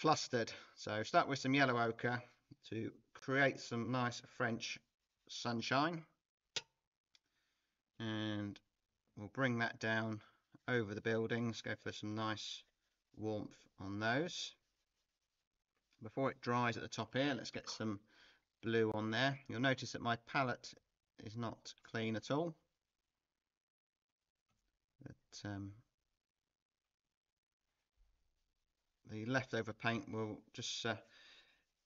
flustered. So start with some yellow ochre to create some nice French sunshine. And we'll bring that down over the buildings, go for some nice warmth on those. Before it dries at the top here, let's get some blue on there. You'll notice that my palette is not clean at all. But um, the leftover paint will just uh,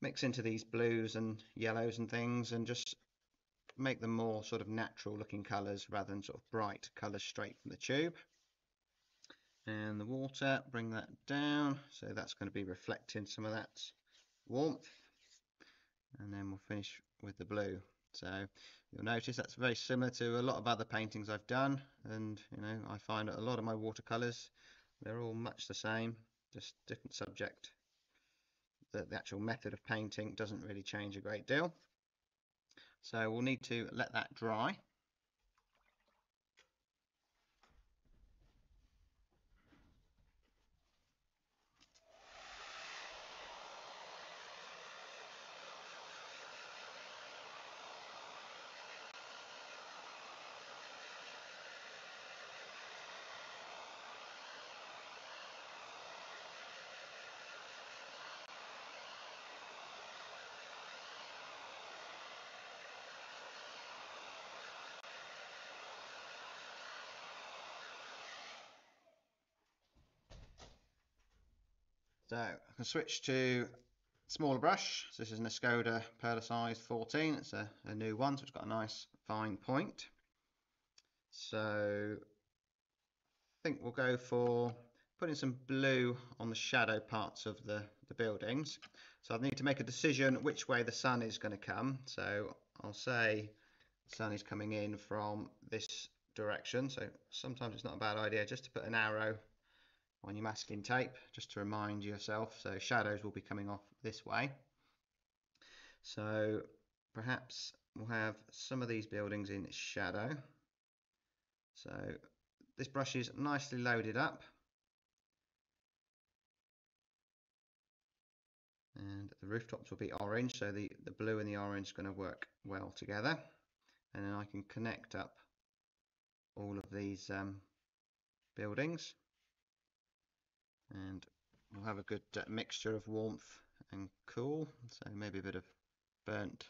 mix into these blues and yellows and things and just make them more sort of natural looking colours rather than sort of bright colours straight from the tube. And the water, bring that down. So that's going to be reflecting some of that warmth. And then we'll finish with the blue. So you'll notice that's very similar to a lot of other paintings I've done. And you know, I find a lot of my watercolours, they're all much the same, just different subject. The, the actual method of painting doesn't really change a great deal. So we'll need to let that dry. So I can switch to smaller brush. So this is an Escoda Perla size 14. It's a, a new one, so it's got a nice fine point. So I think we'll go for putting some blue on the shadow parts of the, the buildings. So I need to make a decision which way the sun is going to come. So I'll say the sun is coming in from this direction. So sometimes it's not a bad idea just to put an arrow on your masking tape just to remind yourself. So shadows will be coming off this way. So perhaps we'll have some of these buildings in shadow. So this brush is nicely loaded up. And the rooftops will be orange so the the blue and the orange is going to work well together. And then I can connect up all of these um, buildings and we'll have a good uh, mixture of warmth and cool. So maybe a bit of burnt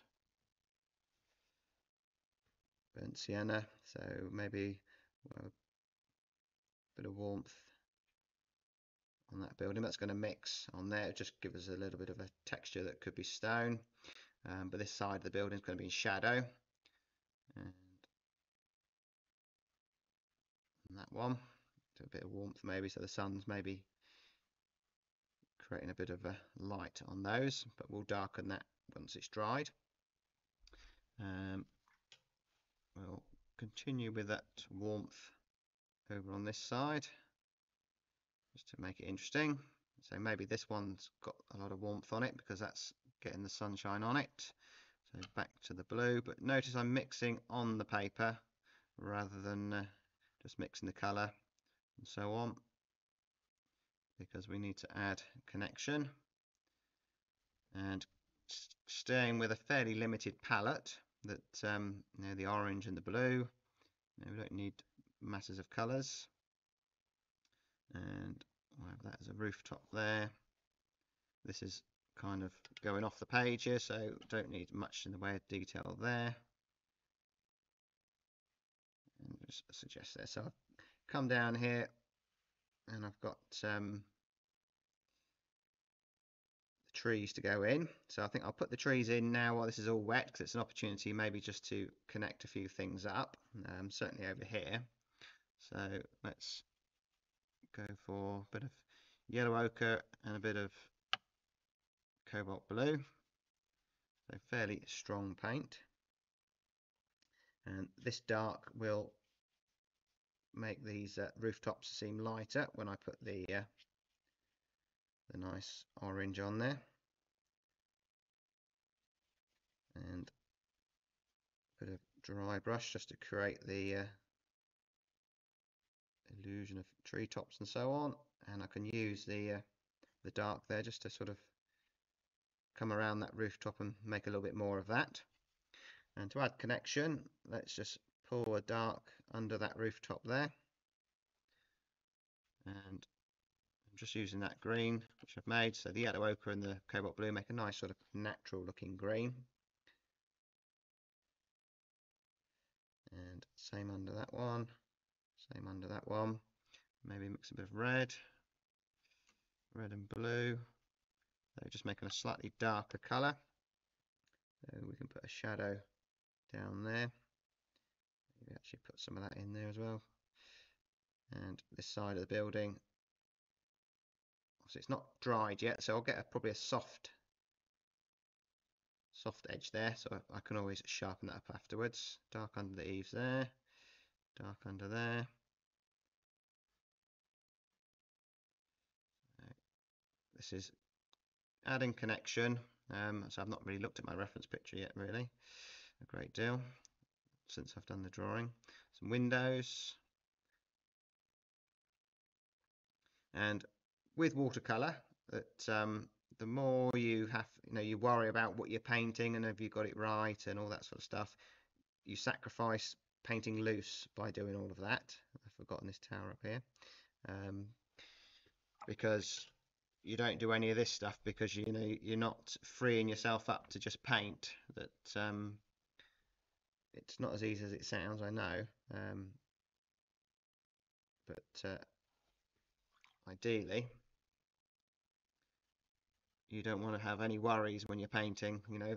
burnt sienna. So maybe a bit of warmth on that building. That's going to mix on there. Just give us a little bit of a texture that could be stone. Um, but this side of the building is going to be in shadow. And, that one a bit of warmth maybe. So the sun's maybe creating a bit of a light on those but we'll darken that once it's dried. Um, we'll continue with that warmth over on this side just to make it interesting. So maybe this one's got a lot of warmth on it because that's getting the sunshine on it. So back to the blue but notice I'm mixing on the paper rather than uh, just mixing the color and so on because we need to add connection. And staying with a fairly limited palette that um, you know the orange and the blue you know, we don't need masses of colors and we'll have that as a rooftop there. This is kind of going off the page here so don't need much in the way of detail there. And just suggest there so I've come down here and I've got um, trees to go in. So I think I'll put the trees in now while this is all wet because it's an opportunity maybe just to connect a few things up, um, certainly over here. So let's go for a bit of yellow ochre and a bit of cobalt blue. So fairly strong paint. And this dark will make these uh, rooftops seem lighter when I put the uh, the nice orange on there and a bit of dry brush just to create the uh, illusion of treetops and so on and I can use the uh, the dark there just to sort of come around that rooftop and make a little bit more of that. And to add connection, let's just pull a dark under that rooftop there. And I'm just using that green which I've made. So the yellow ochre and the cobalt blue make a nice sort of natural looking green. And same under that one, same under that one. Maybe mix a bit of red, red and blue. So just making a slightly darker colour. So we can put a shadow down there. Maybe actually put some of that in there as well. And this side of the building. So it's not dried yet, so I'll get a, probably a soft soft edge there so I can always sharpen that up afterwards. Dark under the eaves there dark under there. This is adding connection. Um, so I've not really looked at my reference picture yet really a great deal since I've done the drawing. Some windows. And with watercolor that um, the more you have you know you worry about what you're painting and have you got it right and all that sort of stuff you sacrifice painting loose by doing all of that. I've forgotten this tower up here. Um, because you don't do any of this stuff because you know you're not freeing yourself up to just paint that um, it's not as easy as it sounds I know. Um, but uh, ideally you don't want to have any worries when you're painting you know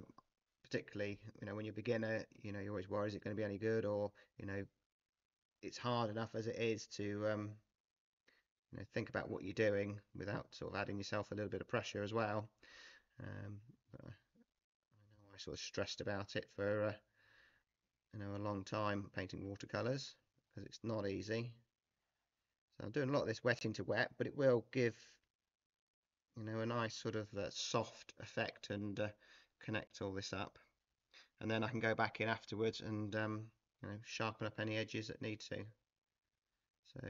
particularly you know when you're a beginner you know you're always worried is it going to be any good or you know it's hard enough as it is to um, you know think about what you're doing without sort of adding yourself a little bit of pressure as well. Um, I know I sort of stressed about it for uh, you know a long time painting watercolors because it's not easy. So I'm doing a lot of this wet into wet but it will give you know a nice sort of uh, soft effect and uh, connect all this up. And then I can go back in afterwards and um, you know sharpen up any edges that need to. So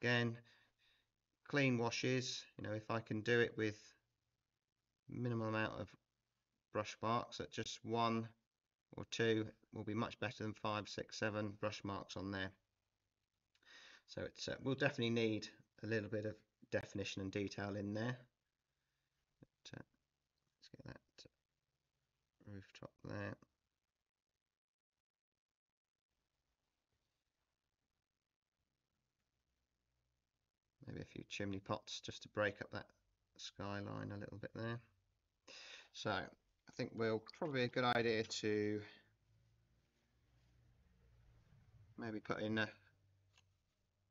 again clean washes you know if I can do it with minimal amount of brush marks at just one or two will be much better than five six seven brush marks on there. So it's uh, we'll definitely need a little bit of definition and detail in there let's get that rooftop there. Maybe a few chimney pots just to break up that skyline a little bit there. So I think we'll probably a good idea to maybe put in uh,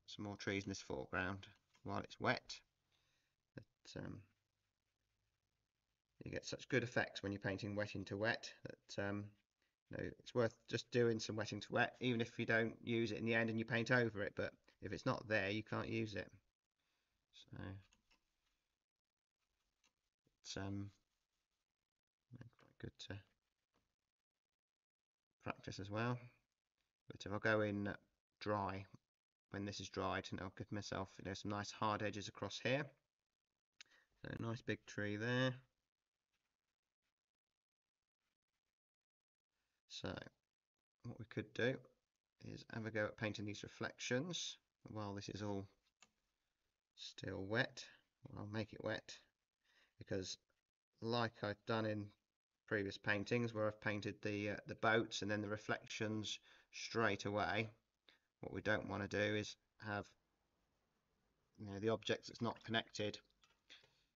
some more trees in this foreground while it's wet. But um, you get such good effects when you're painting wet into wet that um, you know, it's worth just doing some wet into wet even if you don't use it in the end and you paint over it but if it's not there you can't use it. So it's um quite good to practice as well. But if I go in dry when this is dried and I'll give myself you know some nice hard edges across here. So nice big tree there so what we could do is have a go at painting these reflections while this is all still wet I'll make it wet because like I've done in previous paintings where I've painted the uh, the boats and then the reflections straight away what we don't want to do is have you know the objects that's not connected.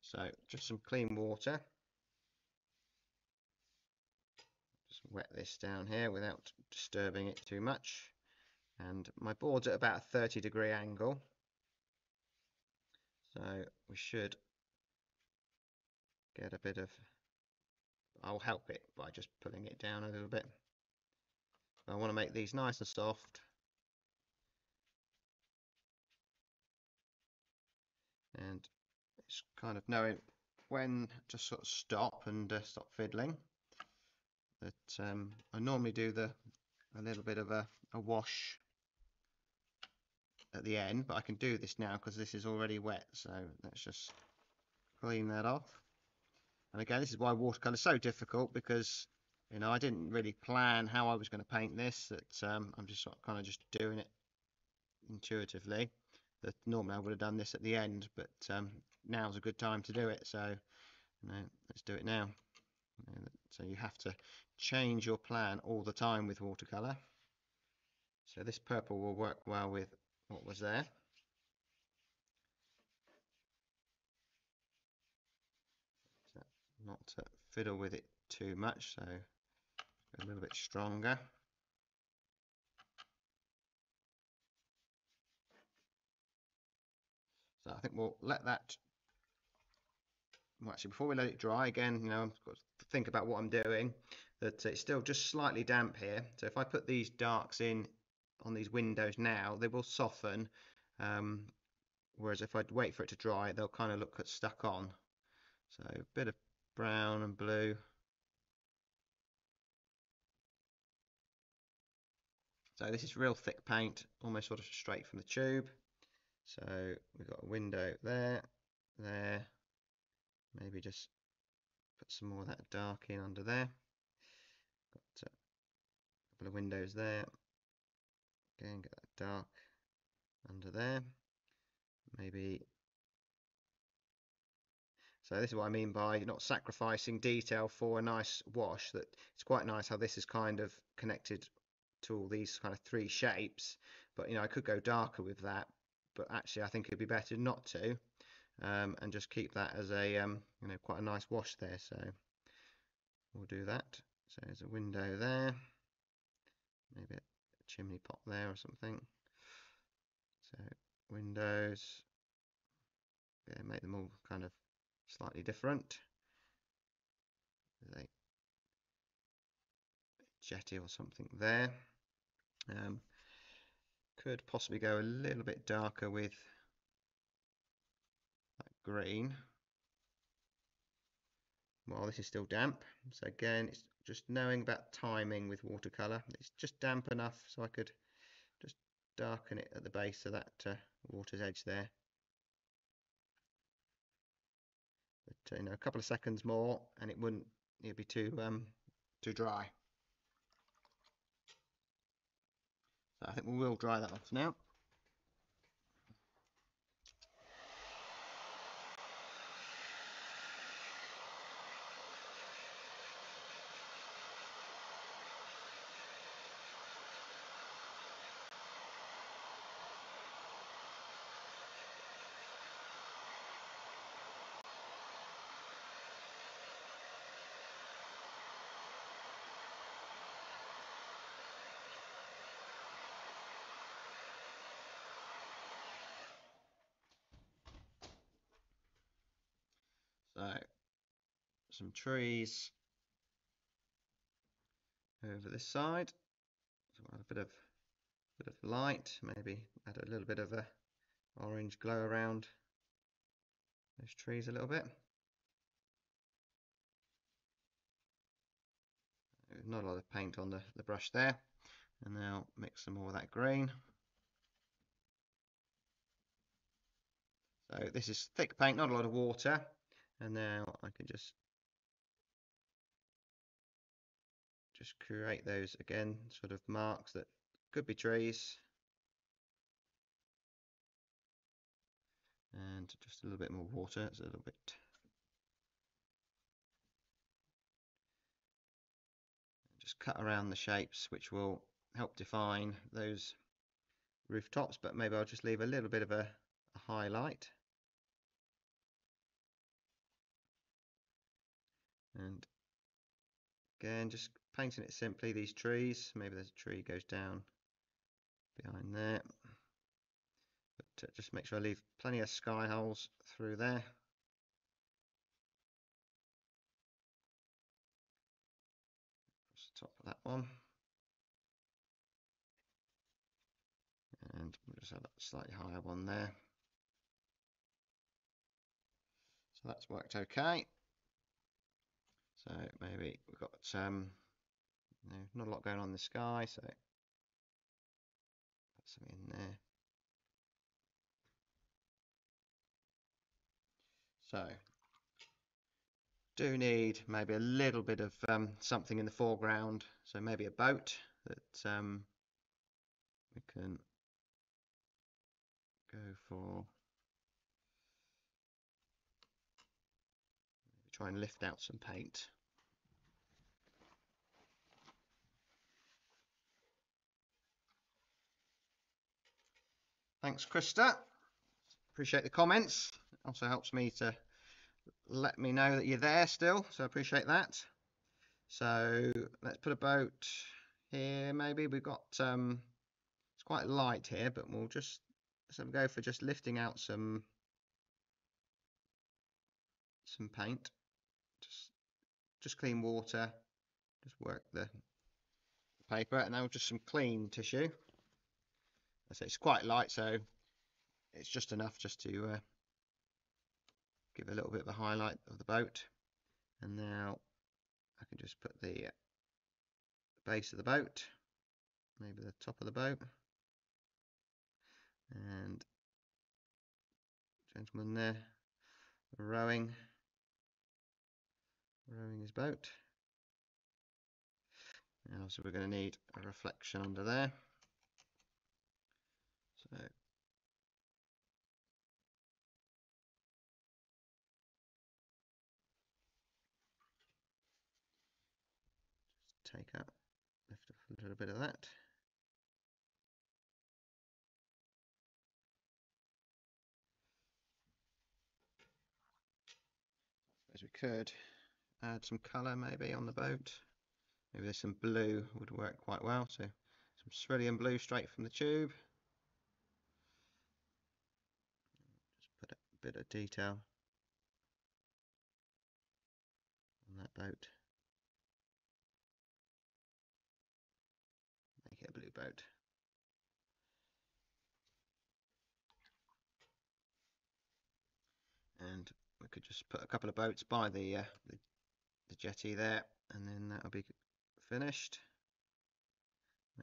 So just some clean water just wet this down here without disturbing it too much. And my board's at about a 30 degree angle. So we should get a bit of I'll help it by just pulling it down a little bit. I want to make these nice and soft. And it's kind of knowing when to sort of stop and uh, stop fiddling um, I normally do the a little bit of a, a wash at the end but I can do this now because this is already wet so let's just clean that off. And again, this is why watercolour is so difficult because you know I didn't really plan how I was going to paint this. That um, I'm just sort of kind of just doing it intuitively. That normally I would have done this at the end, but um, now's a good time to do it. So you know, let's do it now. So you have to change your plan all the time with watercolour. So this purple will work well with what was there. So not to fiddle with it too much, so a little bit stronger. So I think we'll let that well, actually before we let it dry again you know got to think about what I'm doing that it's still just slightly damp here. So if I put these darks in on these windows now they will soften um, whereas if I wait for it to dry they'll kind of look stuck on. So a bit of brown and blue. So this is real thick paint almost sort of straight from the tube. So we've got a window there there maybe just put some more of that dark in under there. Got a couple of windows there. Again get that dark under there. Maybe so this is what I mean by not sacrificing detail for a nice wash that it's quite nice how this is kind of connected to all these kind of three shapes but you know I could go darker with that but actually I think it'd be better not to um, and just keep that as a um, you know quite a nice wash there. So we'll do that. So there's a window there. Maybe a chimney pot there or something. So windows. Yeah make them all kind of slightly different. A jetty or something there. Um, could possibly go a little bit darker with green. While this is still damp. So again it's just knowing about timing with watercolor it's just damp enough so I could just darken it at the base of that uh, water's edge there. But uh, you know a couple of seconds more and it wouldn't it'd be too um too dry. So I think we will dry that off now So some trees over this side. So add a bit of bit of light, maybe add a little bit of a orange glow around those trees a little bit. Not a lot of paint on the, the brush there. And now mix some more of that green. So this is thick paint, not a lot of water and now I can just just create those again sort of marks that could be trees and just a little bit more water it's a little bit just cut around the shapes which will help define those rooftops but maybe I'll just leave a little bit of a, a highlight. And again just painting it simply these trees. Maybe there's a tree goes down behind there. But uh, just make sure I leave plenty of sky holes through there. Across the top of that one. And we'll just have a slightly higher one there. So that's worked okay. So maybe we've got um, know, not a lot going on in the sky, so put some in there. So do need maybe a little bit of um, something in the foreground. So maybe a boat that um, we can go for. Try and lift out some paint. Thanks, Krista. Appreciate the comments. It also helps me to let me know that you're there still, so I appreciate that. So let's put a boat here. Maybe we've got um, it's quite light here, but we'll just let's have a go for just lifting out some some paint. Just just clean water. Just work the paper, and now just some clean tissue. Say it's quite light, so it's just enough just to uh, give a little bit of a highlight of the boat. And now I can just put the base of the boat, maybe the top of the boat, and gentleman there rowing, rowing his boat. And also we're going to need a reflection under there. Just take out, lift off a little bit of that. As we could add some colour maybe on the boat. Maybe there's some blue would work quite well. So some cerulean blue straight from the tube. Bit of detail on that boat. Make it a blue boat. And we could just put a couple of boats by the, uh, the, the jetty there and then that'll be finished.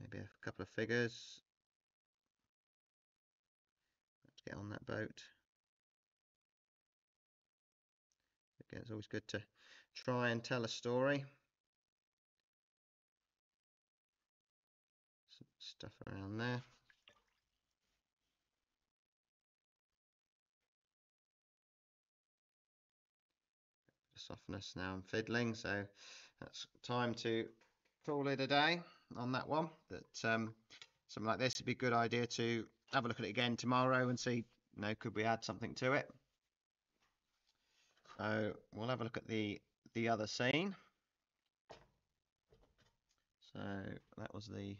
Maybe a couple of figures. Let's get on that boat. Again, it's always good to try and tell a story. Some stuff around there. softness now I'm fiddling, so that's time to call it a day on that one. That um, something like this would be a good idea to have a look at it again tomorrow and see, you know, could we add something to it? So we'll have a look at the the other scene. So that was the,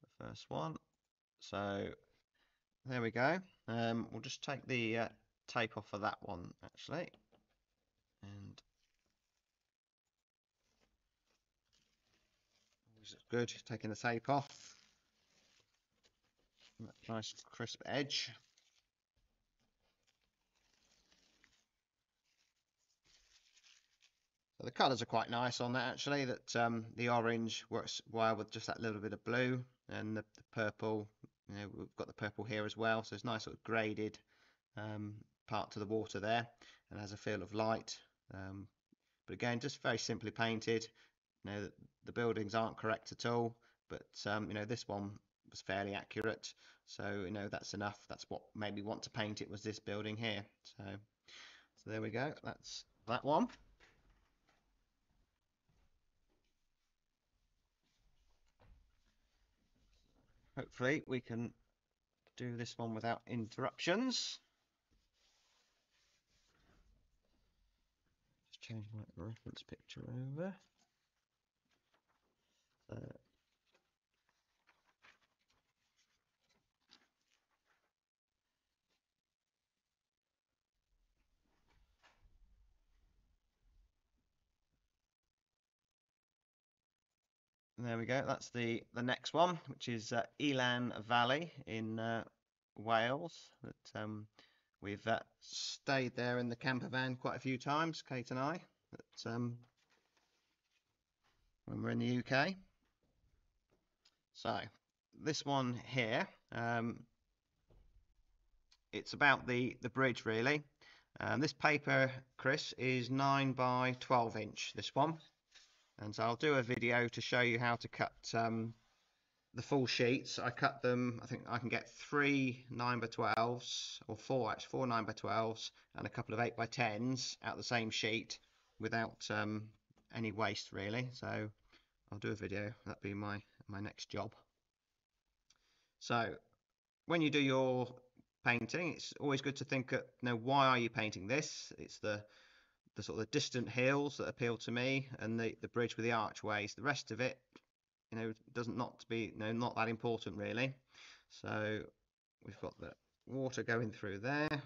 the first one. So there we go. Um, we'll just take the uh, tape off of that one actually, and always good taking the tape off. Nice crisp edge. The colours are quite nice on that actually. That um, the orange works well with just that little bit of blue, and the, the, purple. You know, we've got the purple here as well, so it's nice sort of graded um, part to the water there, and has a feel of light. Um, but again, just very simply painted. You know, the buildings aren't correct at all, but um, you know this one was fairly accurate. So you know that's enough. That's what made me want to paint it was this building here. So, so there we go. That's that one. Hopefully we can do this one without interruptions. Just change my reference picture over. So There we go. That's the the next one, which is uh, Elan Valley in uh, Wales. That um, we've uh, stayed there in the camper van quite a few times, Kate and I. That um, when we're in the UK. So this one here, um, it's about the the bridge really. Um, this paper, Chris, is 9 by 12 inch, this one. And so I'll do a video to show you how to cut um, the full sheets. I cut them, I think I can get three 9 by 12s, or four actually, four 9 by 12s, and a couple of 8 by 10s out the same sheet without um, any waste really. So I'll do a video, that'll be my, my next job. So when you do your painting, it's always good to think, of, you know, why are you painting this? It's the the sort of the distant hills that appeal to me, and the the bridge with the archways. The rest of it, you know, doesn't not to be, you know, not that important really. So we've got the water going through there.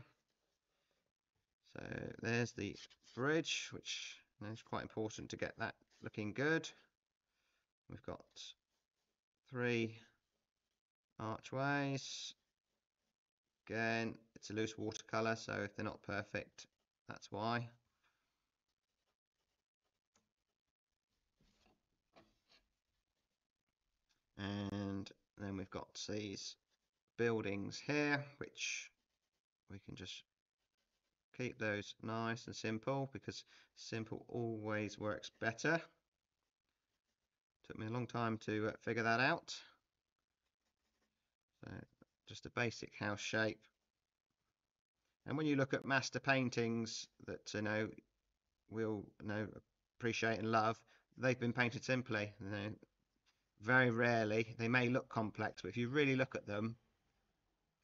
So there's the bridge, which you know, is quite important to get that looking good. We've got three archways. Again, it's a loose watercolour, so if they're not perfect, that's why. And then we've got these buildings here, which we can just keep those nice and simple because simple always works better. Took me a long time to uh, figure that out. So just a basic house shape. And when you look at master paintings that you know we'll you know appreciate and love, they've been painted simply. You know, very rarely they may look complex, but if you really look at them,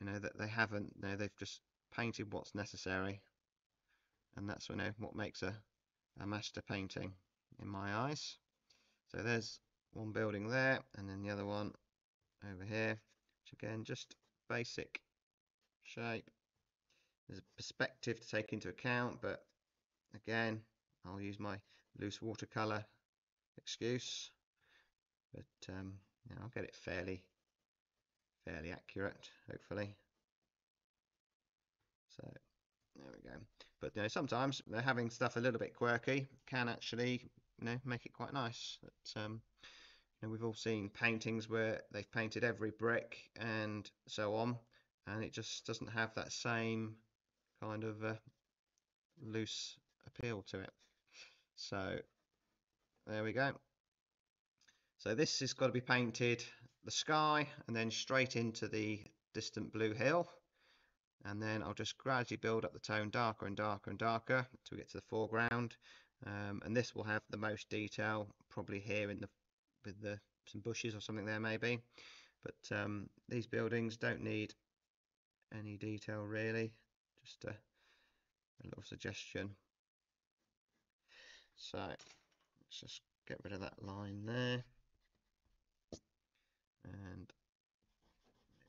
you know that they haven't. You know, they've just painted what's necessary, and that's you know what makes a a master painting in my eyes. So there's one building there, and then the other one over here, which again just basic shape. There's a perspective to take into account, but again, I'll use my loose watercolor excuse, but um, yeah, I'll get it fairly, fairly accurate, hopefully. So there we go. But you know, sometimes having stuff a little bit quirky can actually, you know, make it quite nice. But, um, you know, we've all seen paintings where they've painted every brick and so on, and it just doesn't have that same kind of uh, loose appeal to it. So there we go. So this has got to be painted the sky and then straight into the distant blue hill. And then I'll just gradually build up the tone darker and darker and darker until we get to the foreground. Um, and this will have the most detail probably here in the with the some bushes or something there maybe. But um, these buildings don't need any detail really, just a, a little suggestion. So let's just get rid of that line there. And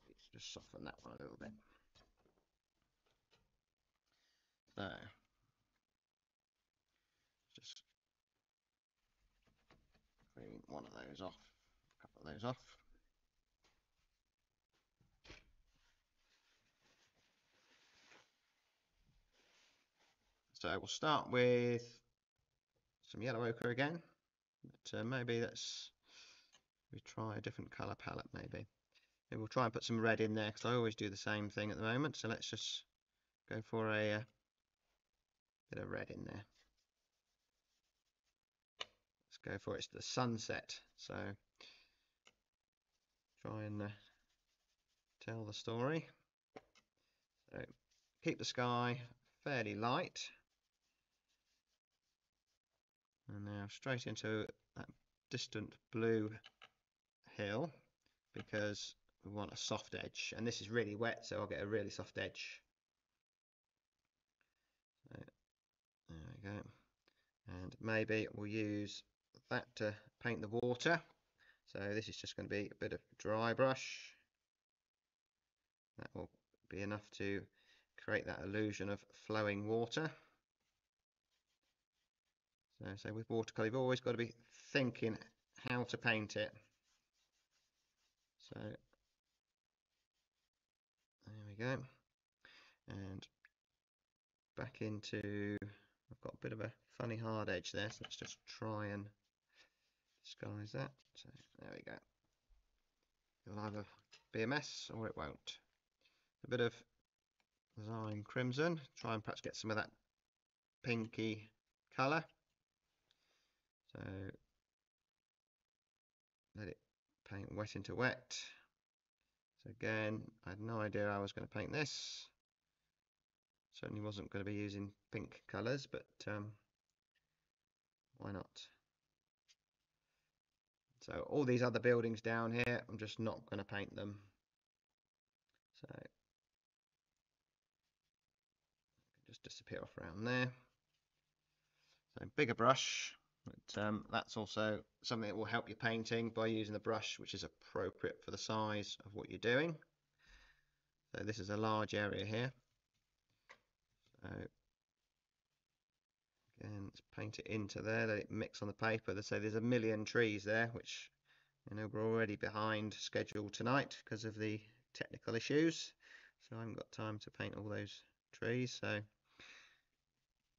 maybe just soften that one a little bit. So just clean one of those off, a couple of those off. So we'll start with some yellow ochre again. But uh, maybe let's we try a different color palette maybe. Maybe we'll try and put some red in there because I always do the same thing at the moment. So let's just go for a uh, bit of red in there. Let's go for it. it's the sunset. So try and uh, tell the story. So keep the sky fairly light. And now straight into that distant blue hill because we want a soft edge and this is really wet so I'll get a really soft edge. There we go. And maybe we'll use that to paint the water. So this is just going to be a bit of dry brush. That will be enough to create that illusion of flowing water. So, so with watercolour, you've always got to be thinking how to paint it. So there we go. And back into, I've got a bit of a funny hard edge there, so let's just try and disguise that. So there we go. It'll either be a mess or it won't. A bit of Lime Crimson. Try and perhaps get some of that pinky colour. So let it paint wet into wet. So again, I had no idea I was going to paint this. Certainly wasn't going to be using pink colours, but um, why not? So all these other buildings down here, I'm just not going to paint them. So just disappear off around there. So bigger brush, but um, that's also something that will help your painting by using the brush which is appropriate for the size of what you're doing. So this is a large area here. So again, let's paint it into there, let it mix on the paper. They say there's a million trees there, which you know we're already behind schedule tonight because of the technical issues. So I haven't got time to paint all those trees. So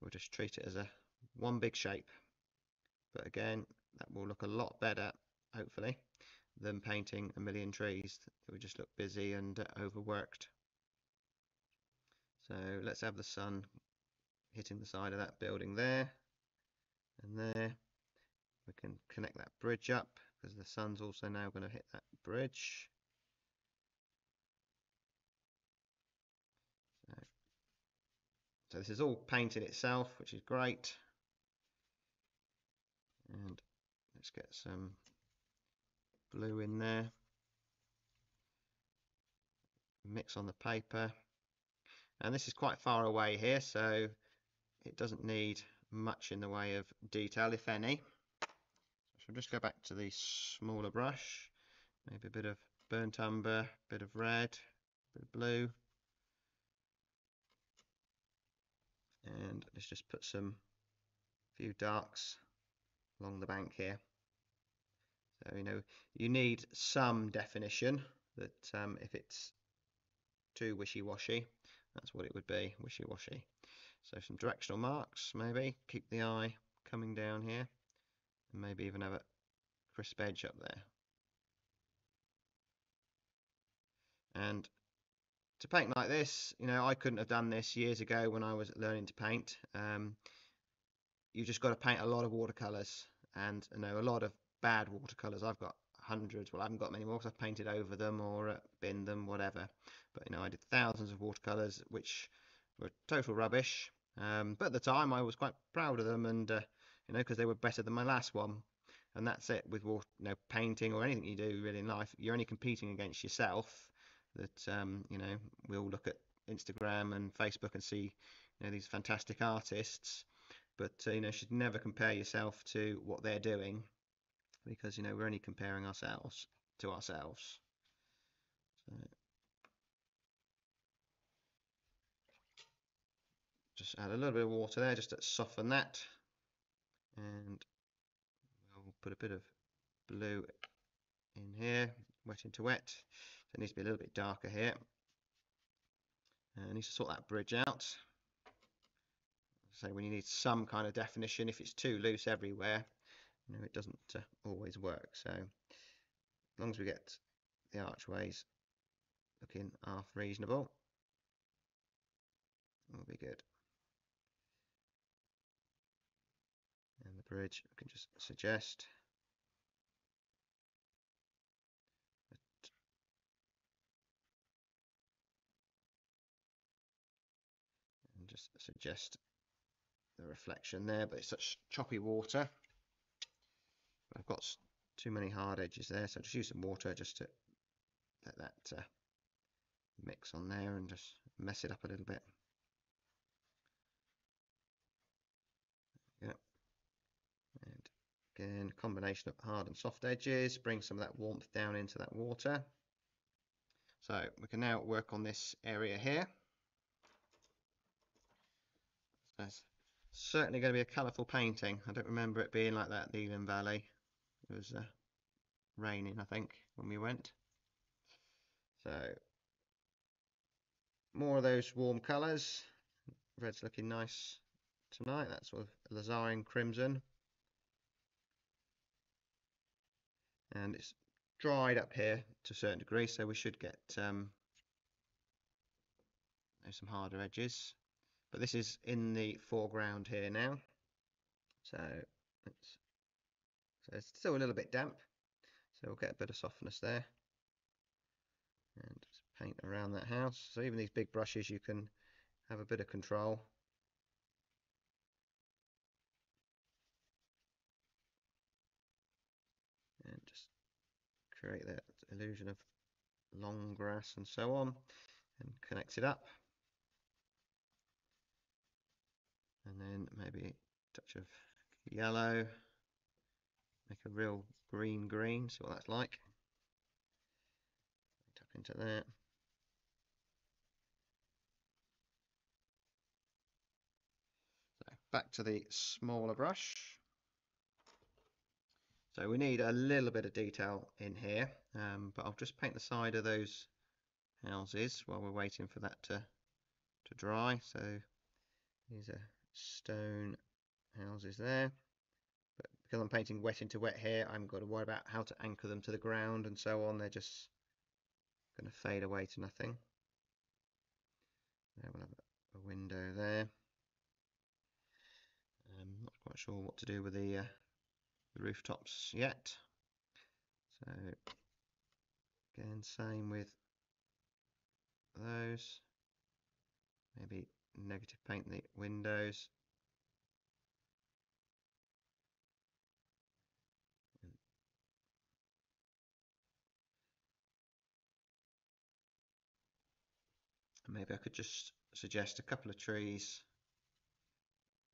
we'll just treat it as a one big shape. But again, that will look a lot better, hopefully, than painting a million trees. It would just look busy and overworked. So let's have the sun hitting the side of that building there and there. We can connect that bridge up because the sun's also now going to hit that bridge. So, so this is all painted itself, which is great. And let's get some blue in there. Mix on the paper. And this is quite far away here so it doesn't need much in the way of detail if any. So I'll just go back to the smaller brush. Maybe a bit of burnt umber a bit of red a bit of blue. And let's just put some few darks along the bank here so you know you need some definition that um, if it's too wishy-washy that's what it would be, wishy-washy. So some directional marks, maybe. Keep the eye coming down here. And maybe even have a crisp edge up there. And to paint like this, you know, I couldn't have done this years ago when I was learning to paint. Um, you just got to paint a lot of watercolors and you know a lot of bad watercolors. I've got hundreds. Well, I haven't got many more because I've painted over them or uh, binned them, whatever. But you know, I did thousands of watercolors, which were total rubbish. Um, but at the time, I was quite proud of them, and uh, you know, because they were better than my last one. And that's it with water, you know, painting or anything you do really in life. You're only competing against yourself. That um, you know, we all look at Instagram and Facebook and see you know these fantastic artists, but uh, you know, should never compare yourself to what they're doing because you know we're only comparing ourselves to ourselves. So just add a little bit of water there just to soften that. And we'll put a bit of blue in here wet into wet. So it needs to be a little bit darker here. And I need to sort that bridge out so when you need some kind of definition. If it's too loose everywhere you know it doesn't uh, always work. So as long as we get the archways looking half reasonable we'll be good. And the bridge, I can just suggest and just suggest the reflection there, but it's such choppy water. I've got too many hard edges there, so just use some water just to let that uh, mix on there and just mess it up a little bit. And again, combination of hard and soft edges, bring some of that warmth down into that water. So we can now work on this area here. That's certainly going to be a colourful painting. I don't remember it being like that at the Elan Valley. It was uh, raining, I think, when we went. So more of those warm colours. Red's looking nice tonight. That's sort of alizarin crimson. and it's dried up here to a certain degree so we should get um, some harder edges, but this is in the foreground here now. So it's, so it's still a little bit damp, so we'll get a bit of softness there. And just paint around that house. So even these big brushes, you can have a bit of control. And just create that illusion of long grass and so on and connect it up. And then maybe a touch of yellow, make a real green green, see what that's like. Tap into that. So back to the smaller brush. So we need a little bit of detail in here, um, but I'll just paint the side of those houses while we're waiting for that to, to dry. So these are stone houses there. But because I'm painting wet into wet here, I'm got to worry about how to anchor them to the ground and so on. They're just going to fade away to nothing. There we'll have a window there. I'm um, not quite sure what to do with the uh, the rooftops yet. So again, same with those. Maybe negative paint the windows. maybe I could just suggest a couple of trees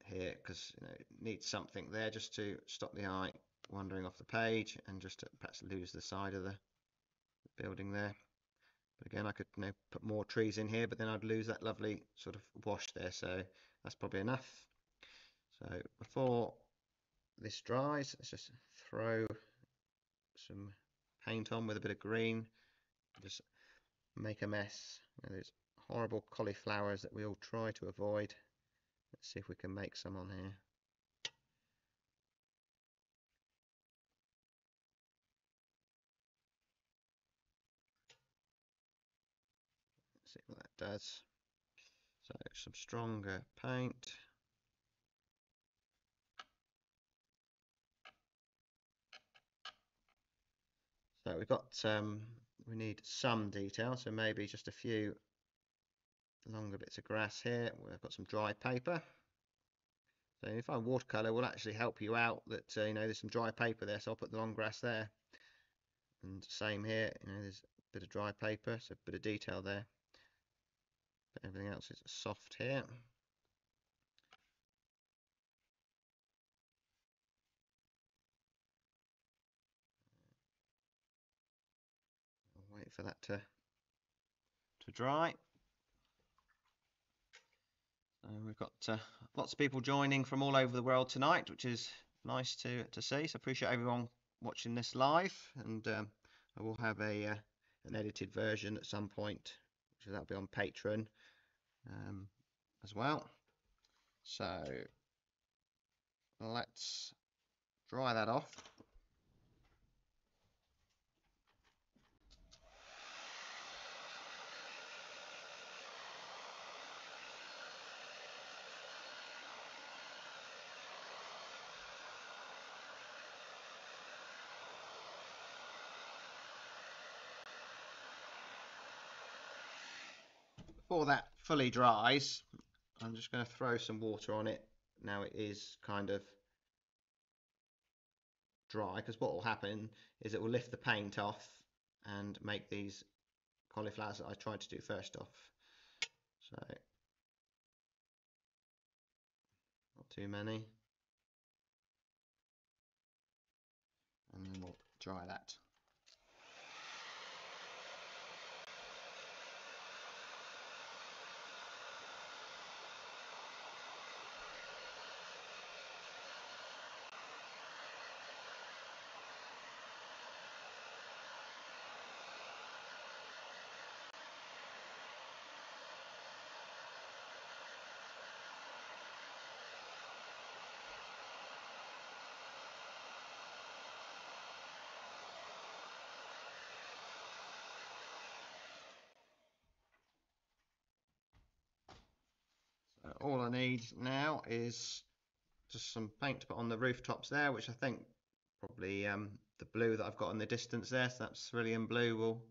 here because you know, it needs something there just to stop the eye wandering off the page and just to perhaps lose the side of the building there. Again, I could you know, put more trees in here, but then I'd lose that lovely sort of wash there. So that's probably enough. So before this dries, let's just throw some paint on with a bit of green. Just make a mess. There's horrible cauliflowers that we all try to avoid. Let's see if we can make some on here. Let's see what that does. So some stronger paint. So we've got, um, we need some detail, so maybe just a few longer bits of grass here. We've got some dry paper. So if I watercolor will actually help you out that uh, you know there's some dry paper there, so I'll put the long grass there. And same here, you know, there's a bit of dry paper, so a bit of detail there. Everything else is soft here. I'll wait for that to to dry. So we've got uh, lots of people joining from all over the world tonight, which is nice to to see. So appreciate everyone watching this live, and um, I will have a uh, an edited version at some point, which that'll be on Patreon um, as well. So let's dry that off. Before that fully dries, I'm just going to throw some water on it. Now it is kind of dry because what will happen is it will lift the paint off and make these cauliflowers that I tried to do first off. So not too many. And then we'll dry that. All I need now is just some paint to put on the rooftops there, which I think probably um, the blue that I've got in the distance there, so that cerulean blue will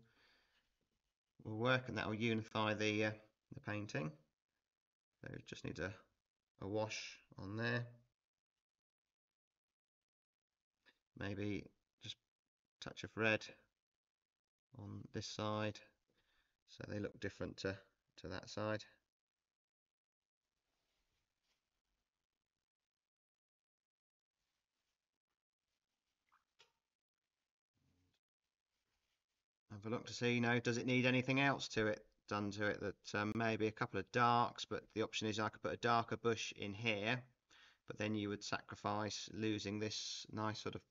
will work and that will unify the uh, the painting. So just need a, a wash on there. Maybe just touch of red on this side so they look different to, to that side. Have a look to see, you know, does it need anything else to it done to it that um, maybe a couple of darks, but the option is I could put a darker bush in here, but then you would sacrifice losing this nice sort of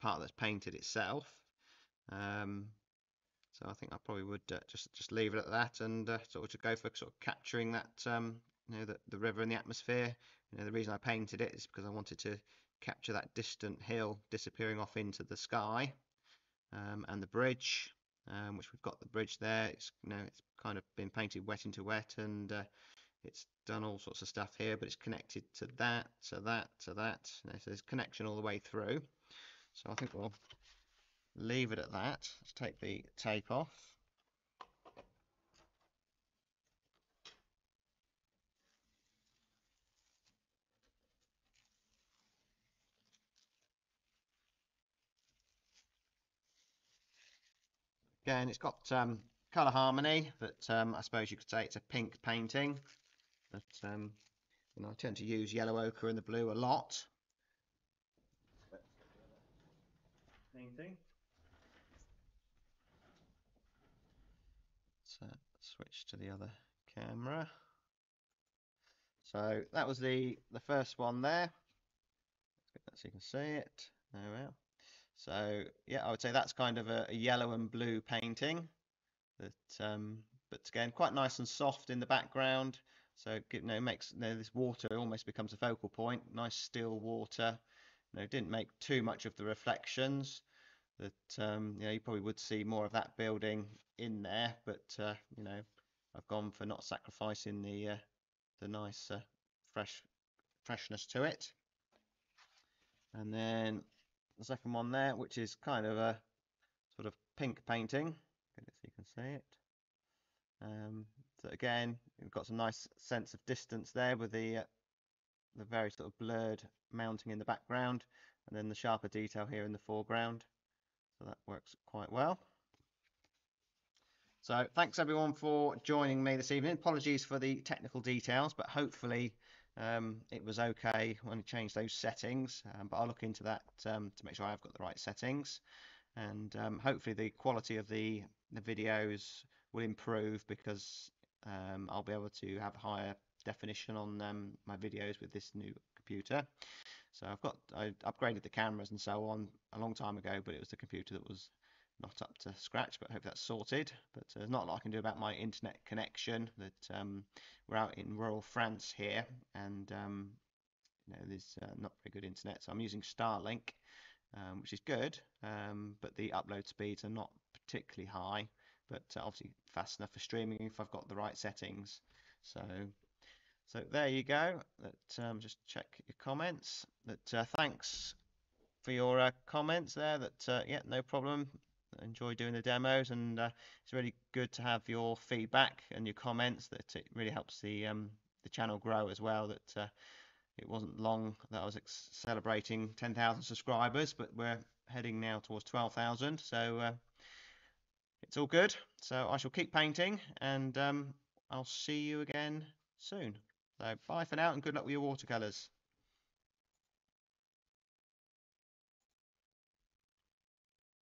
part that's painted itself. Um, so I think I probably would uh, just just leave it at that and uh, sort of to go for sort of capturing that um, you know the, the river and the atmosphere. You know the reason I painted it is because I wanted to capture that distant hill disappearing off into the sky um, and the bridge, um, which we've got the bridge there. It's you know it's kind of been painted wet into wet and uh, it's done all sorts of stuff here, but it's connected to that, to that, to that. You know, so there's connection all the way through. So I think we'll leave it at that. Let's take the tape off. Again, it's got um, colour harmony, but um, I suppose you could say it's a pink painting. But um, you know, I tend to use yellow ochre and the blue a lot. Painting. So switch to the other camera. So that was the the first one there. So you can see it. There we are. So yeah, I would say that's kind of a, a yellow and blue painting. That, um, but again, quite nice and soft in the background. So you know, makes you know, this water almost becomes a focal point. Nice still water. You know, didn't make too much of the reflections. That um, you know, you probably would see more of that building in there, but uh, you know, I've gone for not sacrificing the uh, the nice uh, fresh freshness to it. And then the second one there, which is kind of a sort of pink painting. So you can see it. Um, so again, you've got some nice sense of distance there with the uh, the very sort of blurred mounting in the background, and then the sharper detail here in the foreground. So that works quite well. So thanks everyone for joining me this evening. Apologies for the technical details, but hopefully um, it was okay when I changed those settings, um, but I'll look into that um, to make sure I've got the right settings. And um, hopefully the quality of the, the videos will improve because um, I'll be able to have higher definition on um, my videos with this new computer. So I've got I upgraded the cameras and so on a long time ago, but it was the computer that was not up to scratch, but I hope that's sorted. But uh, there's not a lot I can do about my internet connection. That um, we're out in rural France here, and um, you know there's uh, not very good internet, so I'm using Starlink, um, which is good, um, but the upload speeds are not particularly high, but uh, obviously fast enough for streaming if I've got the right settings. So. So there you go. That um, just check your comments. That uh, thanks for your uh, comments there. That uh, yeah, no problem enjoy doing the demos, and uh, it's really good to have your feedback and your comments. That it really helps the um, the channel grow as well. That uh, it wasn't long that I was celebrating 10,000 subscribers, but we're heading now towards 12,000. So uh, it's all good. So I shall keep painting, and um, I'll see you again soon. So bye for now, and good luck with your watercolours.